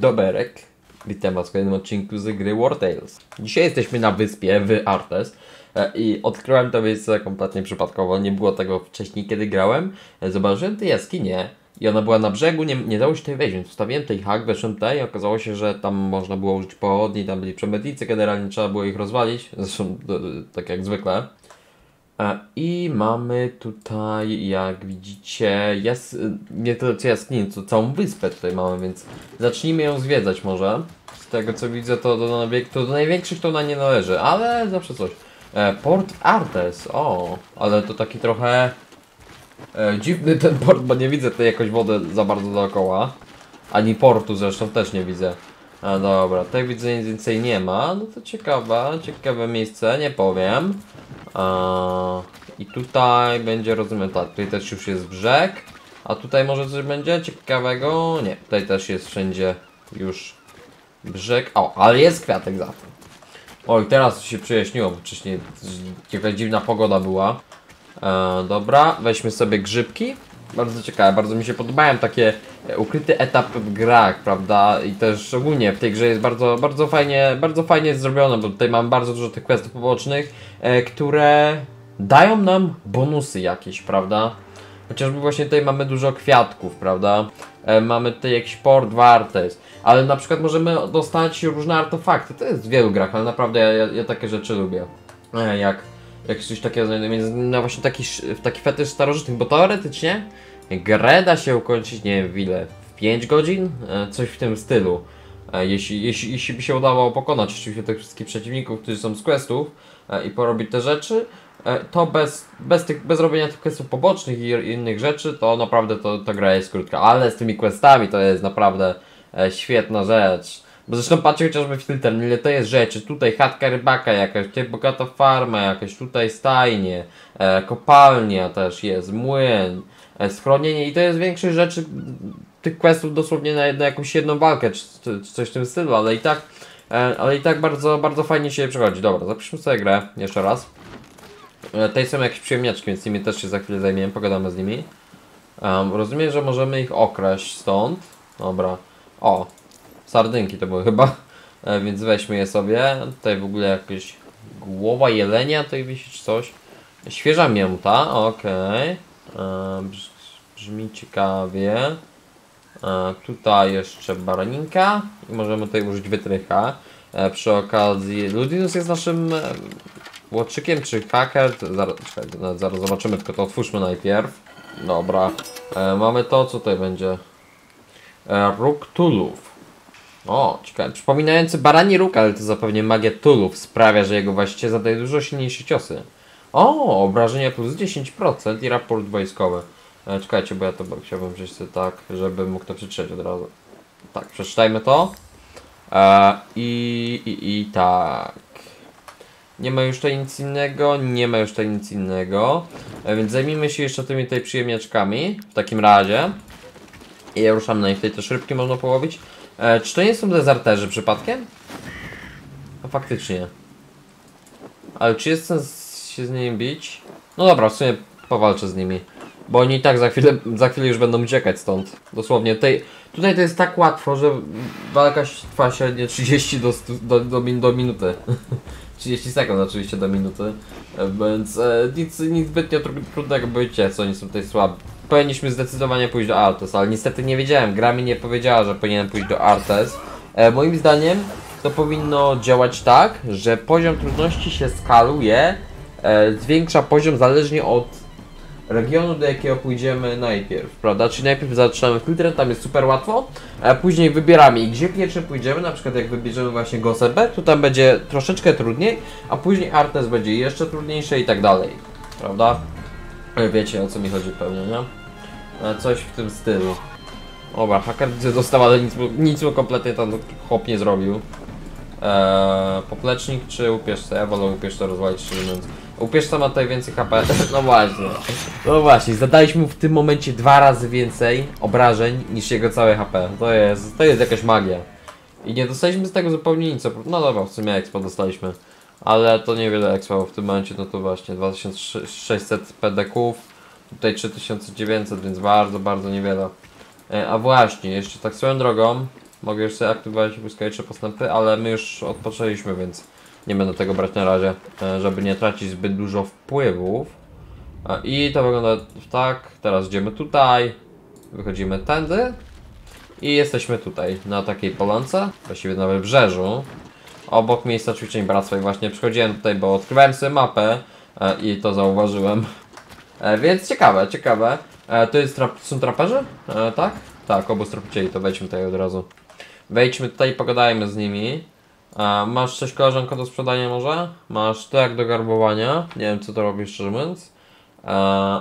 Doberek. Witam was w kolejnym odcinku z gry War Tales. Dzisiaj jesteśmy na wyspie w Artes e, i odkryłem to miejsce kompletnie przypadkowo. Nie było tego wcześniej, kiedy grałem. E, Zobaczyłem tę jaskinię i ona była na brzegu, nie, nie dało się tutaj wejść, więc wstawiłem tej hak, weszłem tutaj i okazało się, że tam można było użyć pochodni, tam byli przemytnicy, generalnie trzeba było ich rozwalić, zresztą do- tak jak zwykle. I mamy tutaj, jak widzicie, jas, nie tyle co jaskinię, co całą wyspę tutaj mamy, więc zacznijmy ją zwiedzać może. Z tego co widzę, to do, to do największych to ona nie należy, ale zawsze coś. E, Port Artes, o, ale to taki trochę e, dziwny ten port, bo nie widzę tutaj jakoś wody za bardzo dookoła. Ani portu zresztą też nie widzę. A dobra, tutaj widzę nic więcej nie ma, no to ciekawe, ciekawe miejsce, nie powiem. I tutaj będzie, rozumiem, tak, tutaj też już jest brzeg. A tutaj może coś będzie ciekawego? Nie, tutaj też jest wszędzie już brzeg. O, ale jest kwiatek za to. Oj, teraz się przejaśniło, bo wcześniej jakaś dziwna pogoda była. E, dobra, weźmy sobie grzybki. Bardzo ciekawe, bardzo mi się podobają takie e, ukryty etap w grach, prawda? I też ogólnie w tej grze jest bardzo, bardzo fajnie, bardzo fajnie zrobione, bo tutaj mam bardzo dużo tych questów pobocznych, e, które dają nam bonusy jakieś, prawda? Chociażby właśnie tutaj mamy dużo kwiatków, prawda? E, mamy tutaj jakiś port wartes, ale na przykład możemy dostać różne artefakty. To jest w wielu grach, ale naprawdę ja, ja, ja takie rzeczy lubię. E, jak, jak coś takiego znajdę, więc no właśnie taki, taki fetysz starożytnych, bo teoretycznie grę da się ukończyć, nie wiem w ile, w 5 godzin? E, coś w tym stylu. E, jeśli, jeśli, jeśli by się udało pokonać oczywiście tych wszystkich przeciwników, którzy są z questów e, i porobić te rzeczy, to bez, bez, tych, bez robienia tych questów pobocznych i innych rzeczy, to naprawdę to, ta gra jest krótka. Ale z tymi questami to jest naprawdę świetna rzecz. Bo zresztą patrzcie chociażby w filtr, ile to jest rzeczy. Tutaj chatka rybaka jakaś, tutaj bogata farma jakaś, tutaj stajnie, e, kopalnia też jest, młyn, e, schronienie i to jest większość rzeczy tych questów dosłownie na, na jakąś jedną walkę, czy, czy, czy coś w tym stylu, ale i tak, e, ale i tak bardzo, bardzo fajnie się przechodzi. Dobra, zapiszmy sobie grę jeszcze raz. E, Tutaj są jakieś przyjemniaczki, więc nimi też się za chwilę zajmiemy, pogadamy z nimi. Um, rozumiem, że możemy ich okraść stąd. Dobra. O, sardynki to były chyba. E, więc weźmy je sobie. Tutaj w ogóle jakieś głowa jelenia tutaj wisi czy coś. Świeża mięta, okej. E, brz- Brzmi ciekawie. E, tutaj jeszcze baraninka i możemy tutaj użyć wytrycha. E, przy okazji Ludinus jest naszym e, łotrzykiem czy hacker. Zaraz, czekaj, no, zaraz zobaczymy, tylko to otwórzmy najpierw. Dobra. E, mamy to, co tutaj będzie. E, róg tulów. O, ciekawe. Przypominający barani róg, ale to zapewne magia tulów sprawia, że jego właściciel zadaje dużo silniejsze ciosy. O, obrażenia plus 10% i raport wojskowy. E, czekajcie, bo ja to chciałbym sobie tak, żebym mógł to przeczytać od razu. Tak, przeczytajmy to. E, i, i, I tak. Nie ma już tutaj nic innego, nie ma już tutaj nic innego. E, więc zajmijmy się jeszcze tymi tutaj przyjemniaczkami. W takim razie. I ja ruszam na nich tutaj też rybki można połowić. E, czy to nie są dezerterzy przypadkiem? No faktycznie. Ale czy jest sens się z nimi bić? No dobra, w sumie powalczę z nimi. Bo oni i tak za chwilę, za chwilę już będą uciekać stąd. Dosłownie. Tutaj, tutaj to jest tak łatwo, że walka trwa średnio 30 do, do, do, do minuty. 30 sekund oczywiście do minuty. E, Więc e, nic, nic zbytnio tru- trudnego, bo wiecie, co oni są tutaj słabi. Powinniśmy zdecydowanie pójść do Artes, ale niestety nie wiedziałem. Gra mi nie powiedziała, że powinienem pójść do Artes. E, moim zdaniem to powinno działać tak, że poziom trudności się skaluje, e, zwiększa poziom zależnie od regionu, do jakiego pójdziemy najpierw, prawda? Czyli najpierw zaczynamy filtrem, tam jest super łatwo, a później wybieramy i gdzie pierwsze pójdziemy, na przykład jak wybierzemy właśnie Gosselberg, to tam będzie troszeczkę trudniej, a później Artes będzie jeszcze trudniejsze i tak dalej, prawda? E, Wiecie o co mi chodzi pewnie, nie? E, Coś w tym stylu. Dobra, haker dostał, ale nic, nic mu kompletnie tam chłop nie zrobił. Eee, poplecznik czy upierzca? Ja wolę upierzca rozwalić szczerze mówiąc. Upierzca ma tutaj więcej HP. No właśnie. No właśnie, zadaliśmy mu w tym momencie dwa razy więcej obrażeń niż jego całe HP. To jest, to jest jakaś magia. I nie dostaliśmy z tego zupełnie nic. No dobra, w sumie expo dostaliśmy. Ale to niewiele expo w tym momencie, no to właśnie 2600 PDQ. Tutaj 3900, więc bardzo, bardzo niewiele. E, a właśnie, jeszcze tak swoją drogą, Mogę sobie aktywować błyskawicze postępy, ale my już odpoczęliśmy, więc nie będę tego brać na razie, e, żeby nie tracić zbyt dużo wpływów. E, I to wygląda tak, teraz idziemy tutaj, wychodzimy tędy i jesteśmy tutaj, na takiej polance, właściwie na wybrzeżu, obok miejsca ćwiczeń bractwa i właśnie przychodziłem tutaj, bo odkrywałem sobie mapę e, i to zauważyłem. Więc ciekawe, ciekawe. To jest trap są traperzy? Tak? Tak, obu strapicieli, to wejdźmy tutaj od razu. Wejdźmy tutaj i pogadajmy z nimi. E, masz coś koleżanko do sprzedania może? Masz to jak do garbowania. Nie wiem co to robisz szczerze mówiąc. E,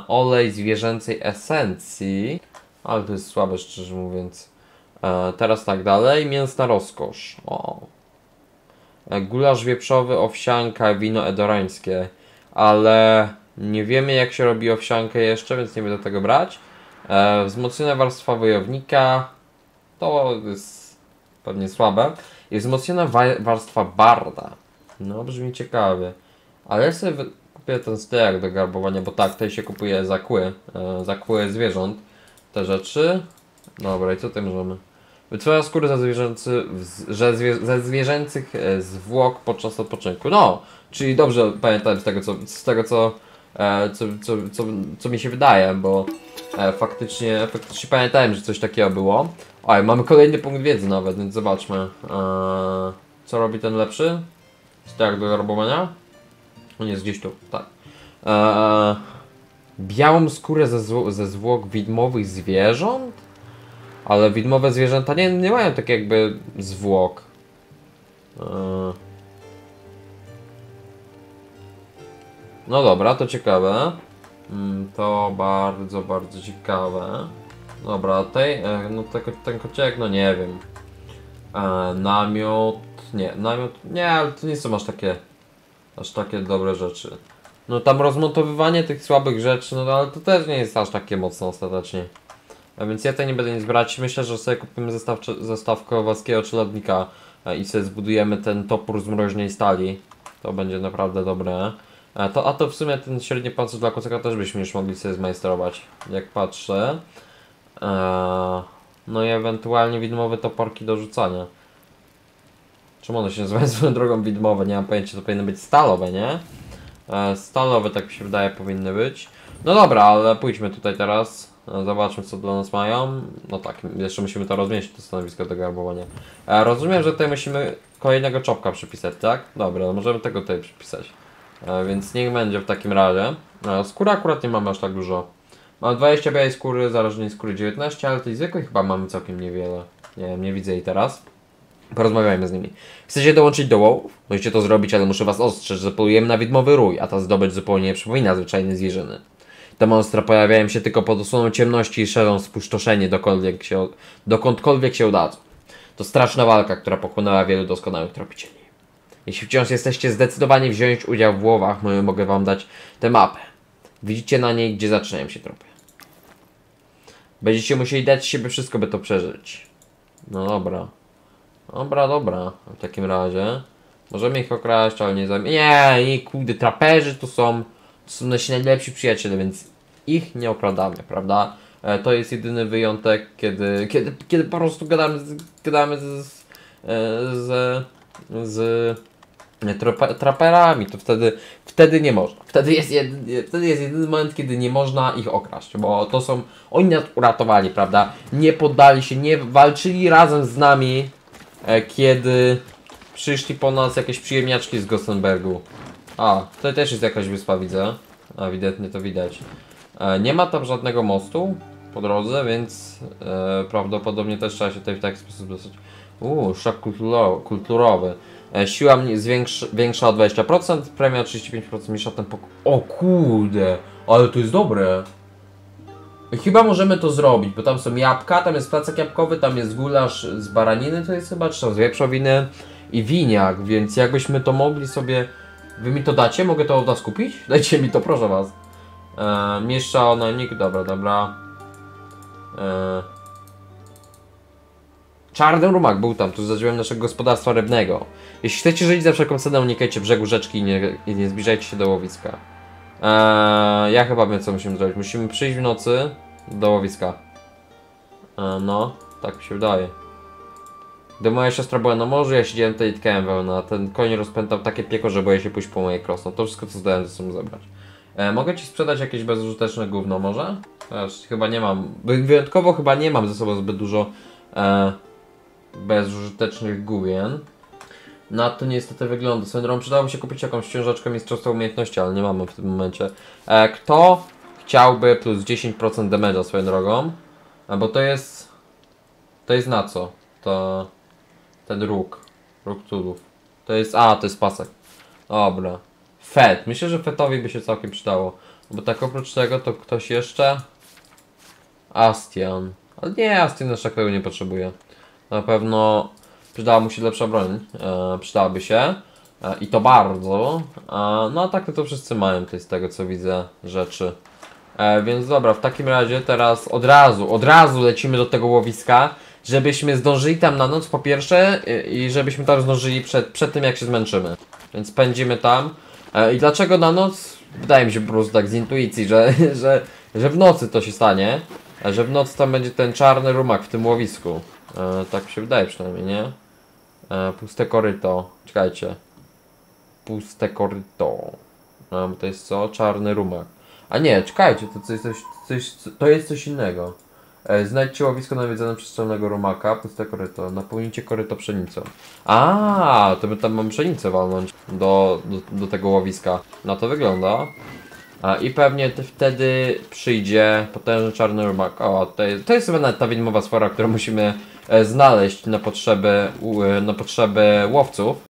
olej zwierzęcej esencji. Ale to jest słabe szczerze mówiąc. E, teraz tak dalej. Mięsna rozkosz. O. E, gulasz wieprzowy, owsianka, wino edorańskie. Ale nie wiemy jak się robi owsiankę jeszcze, więc nie będę tego brać. E, wzmocniona warstwa wojownika. To jest pewnie słabe. I wzmocniona wa- warstwa barda. No, brzmi ciekawie. Ale ja sobie kupię ten stejak do garbowania, bo tak, tutaj się kupuje za kły, e, za kły zwierząt. Te rzeczy. Dobra, i co tutaj możemy? Wytwarza skóry ze, zwierzęcy, z- że zwie, ze zwierzęcych e, zwłok podczas odpoczynku. No, czyli dobrze pamiętam z tego, co, z tego, co, e, co, co, co, co mi się wydaje, bo e, faktycznie, faktycznie pamiętałem, że coś takiego było. Oj, mamy kolejny punkt wiedzy nawet, więc zobaczmy. E, co robi ten lepszy? Stojak do garbowania? On jest gdzieś tu, tak. E, białą skórę ze, zło, ze zwłok widmowych zwierząt? Ale widmowe zwierzęta nie, nie mają tak jakby zwłok. E, No dobra, to ciekawe. Mm, To bardzo, bardzo ciekawe. Dobra, tej, e, no tego, ten kociek, no nie wiem. E, namiot, nie, namiot, nie, ale to nie są aż takie, aż takie dobre rzeczy. No tam rozmontowywanie tych słabych rzeczy, no ale to też nie jest aż takie mocno ostatecznie. A więc ja tutaj nie będę nic brać. Myślę, że sobie kupimy zestaw, zestaw kowaskiego czeladnika e, i sobie zbudujemy ten topór z mroźnej stali. To będzie naprawdę dobre. E, To, a to w sumie ten średni pancerz dla koceka też byśmy już mogli sobie zmajstrować, jak patrzę. Eee, no i ewentualnie widmowe toporki do rzucania. Czemu one się nazywają swoją drogą widmowe? Nie mam pojęcia, to powinny być stalowe, nie? E, stalowe, tak mi się wydaje, powinny być. No dobra, ale pójdźmy tutaj teraz. E, Zobaczmy, co dla nas mają. No tak, jeszcze musimy to rozmienić, to stanowisko do garbowania. E, rozumiem, że tutaj musimy kolejnego czopka przypisać, tak? Dobra, no możemy tego tutaj przypisać. E, więc niech będzie w takim razie. E, skóry akurat nie mamy aż tak dużo. Mam 20 białej skóry, zarażonej skóry 19, ale tej zwykłej chyba mamy całkiem niewiele. Nie wiem, nie widzę jej teraz. Porozmawiajmy z nimi. Chcecie dołączyć do łowów? Możecie to zrobić, ale muszę was ostrzec, że polujemy na widmowy rój, a ta zdobycz zupełnie nie przypomina zwyczajnej zwierzyny. Te monstra pojawiają się tylko pod osłoną ciemności i szerzą spustoszenie dokądkolwiek się, dokądkolwiek się udadzą. To straszna walka, która pochłonęła wielu doskonałych tropicieli. Jeśli wciąż jesteście zdecydowani wziąć udział w łowach, mogę wam dać tę mapę. Widzicie na niej, gdzie zaczynają się tropy. Będziecie musieli dać siebie wszystko, by to przeżyć. No dobra. Dobra, dobra. W takim razie. Możemy ich okraść, ale nie zajmie. Nie, nie, kurde, traperzy to są. To są nasi najlepsi przyjaciele, więc ich nie okradamy, prawda? E, to jest jedyny wyjątek, kiedy, kiedy, kiedy po prostu gadamy z, gadamy z, z, e, z, z traperami, to wtedy, wtedy nie można. Wtedy jest, jedy, wtedy jest jedyny moment, kiedy nie można ich okraść, bo to są, oni nas uratowali, prawda? Nie poddali się, nie walczyli razem z nami, e, kiedy przyszli po nas jakieś przyjemniaczki z Gostenbergu. A, tutaj też jest jakaś wyspa, widzę. Ewidentnie to widać. E, nie ma tam żadnego mostu po drodze, więc e, prawdopodobnie też trzeba się tutaj w taki sposób dostać. Uuu, szok kulturo kulturowy. E, siła mnie zwiększy, większa o 20%, premia o 35% mniejsza ten pokój. O kurde, ale to jest dobre. Chyba możemy to zrobić, bo tam są jabłka, tam jest placek jabłkowy, tam jest gulasz z baraniny, to jest chyba, czy tam z wieprzowiny i winiak, więc jakbyśmy to mogli sobie... Wy mi to dacie? Mogę to od was kupić? Dajcie mi to, proszę was. E, mieszcza o dobra, dobra. E, Czarny rumak był tam, tu zadziałem naszego gospodarstwa rybnego. Jeśli chcecie żyć za wszelką cenę, unikajcie brzegu rzeczki i nie, i nie zbliżajcie się do łowiska. Eee, ja chyba wiem co musimy zrobić. Musimy przyjść w nocy do łowiska. Eee, no, tak mi się wydaje. Gdy moja siostra była na morzu, ja siedziałem tutaj i tkałem wełnę, a ten koń rozpętał takie pieko, że boję się pójść po moje krosno. To wszystko, co zdałem ze sobą zabrać. E, mogę ci sprzedać jakieś bezużyteczne gówno może? Aż chyba nie mam, wy- wyjątkowo chyba nie mam ze sobą zbyt dużo e, bezużytecznych główien. Na to niestety wygląda. Drogą przydałoby się kupić jakąś książeczkę Mistrzostwa Umiejętności, ale nie mamy w tym momencie. E, kto chciałby plus 10% damage'a swoją drogą? A bo to jest... To jest na co? To... Ten róg. Róg cudów. To jest... A, to jest pasek. Dobra. Fet. Myślę, że Fetowi by się całkiem przydało. Bo tak oprócz tego to ktoś jeszcze... Astian. Ale nie, Astian aż takiego nie potrzebuje. Na pewno przydała mu się lepsza broń. E, przydałaby się. E, I to bardzo. E, no a tak to, wszyscy mają tutaj z tego co widzę rzeczy. E, więc dobra, w takim razie teraz od razu, od razu lecimy do tego łowiska, żebyśmy zdążyli tam na noc po pierwsze i, i żebyśmy tam zdążyli przed, przed tym jak się zmęczymy. Więc pędzimy tam. E, I dlaczego na noc? Wydaje mi się po prostu tak z intuicji, że, że, że w nocy to się stanie. Że w nocy tam będzie ten czarny rumak w tym łowisku. E, tak się wydaje przynajmniej, nie? E, puste koryto. Czekajcie. Puste koryto. Bo to jest co? Czarny rumak. A nie, czekajcie, to coś, coś, coś, to jest coś innego. E, znajdźcie łowisko nawiedzone przez czarnego rumaka, puste koryto. Napełnijcie koryto pszenicą. A, to my tam mamy pszenicę walnąć do, do, do tego łowiska. Na to wygląda. A, I pewnie wtedy przyjdzie potężny czarny rumak. O, to jest, to jest chyba ta widmowa sfera, którą musimy e, znaleźć na potrzeby, e, na potrzeby łowców.